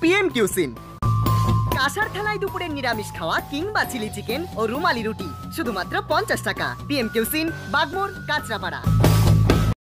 PM কিউসিন কাঁসার থালায় দুপুরে নিরামিষ খাওয়া কিংবা চিলি চিকেন ও রুমালি রুটি। শুধুমাত্র পঞ্চাশ টাকা। PM cuisine Bagmore Kanchrapara.